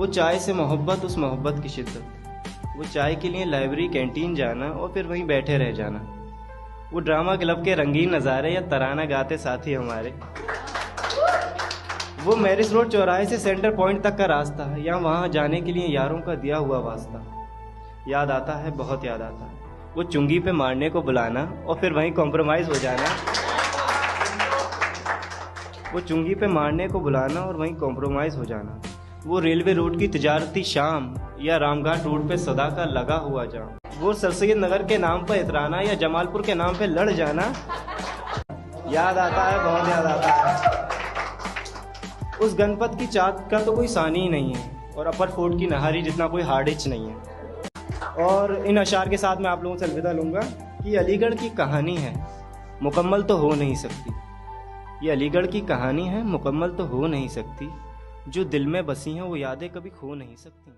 वो चाय से मोहब्बत, उस मोहब्बत की शिद्दत। वो चाय के लिए लाइब्रेरी, कैंटीन जाना और फिर वहीं बैठे रह जाना। वो ड्रामा क्लब के रंगीन नज़ारे या तराना गाते साथी हमारे। वो मैरिज रोड चौराहे से सेंटर पॉइंट तक का रास्ता या वहाँ जाने के लिए यारों का दिया हुआ वास्ता। याद आता है, बहुत याद आता है। वो चुंगी पे मारने को बुलाना और फिर वहीं कॉम्प्रोमाइज़ हो जाना। वो चुंगी पे मारने को बुलाना और वहीं कॉम्प्रोमाइज़ हो जाना। वो रेलवे रोड की तजारती शाम या रामघाट रोड पे सदा का लगा हुआ जाम। वो सरसैद नगर के नाम पर इतराना या जमालपुर के नाम पे लड़ जाना याद आता है, बहुत याद आता है। उस गणपत की चाक का तो कोई सानी ही नहीं है और अपर फोर्ट की नहारी जितना कोई हार्डिच नहीं है। और इन अशार के साथ मैं आप लोगों से अलविदा लूँगा कि अलीगढ़ की कहानी है, मुकम्मल तो हो नहीं सकती। ये अलीगढ़ की कहानी है, मुकम्मल तो हो नहीं सकती। जो दिल में बसी हैं वो यादें कभी खो नहीं सकती।